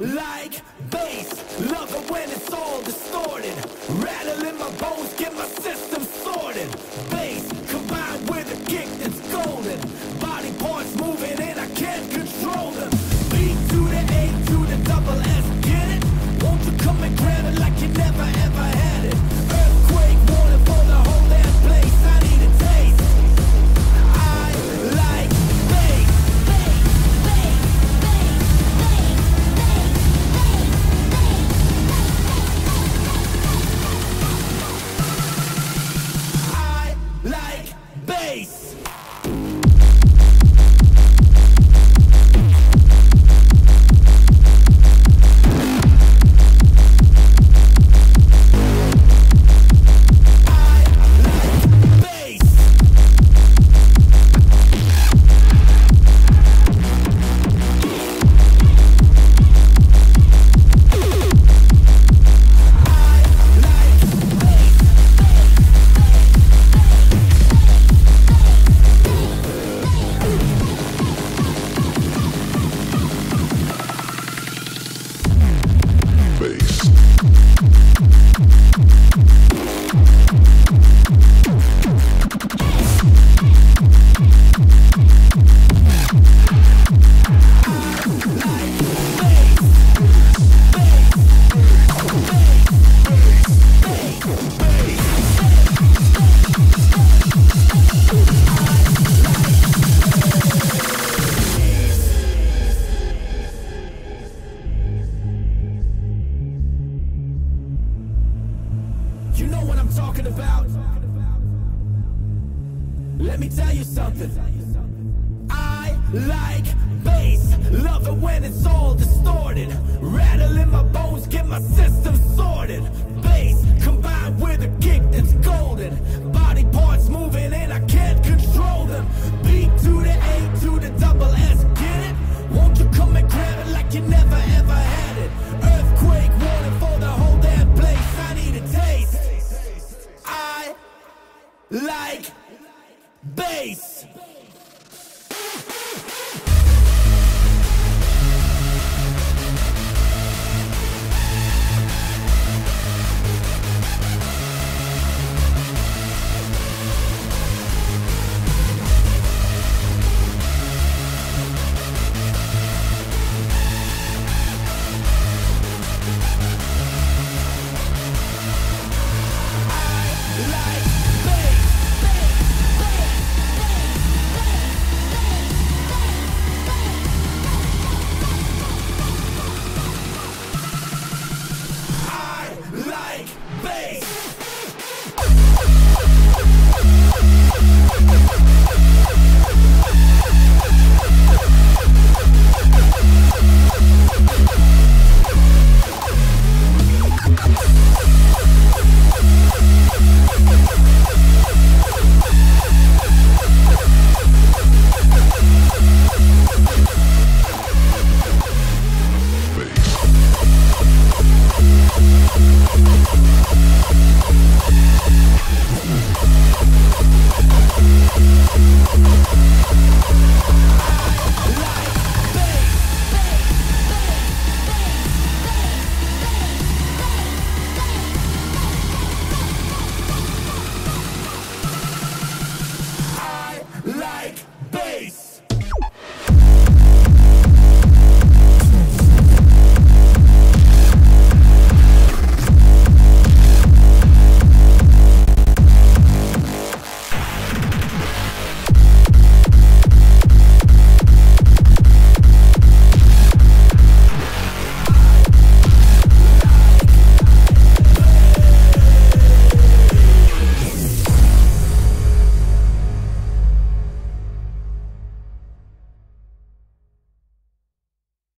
like bass, love it when it's all distorted. Rattling my bones, You know what I'm talking about. Let me tell you something. I like bass, love it when it's all distorted. Rattle in my bones, get my system sorted. Bass combined with a kick that's gone. like bass.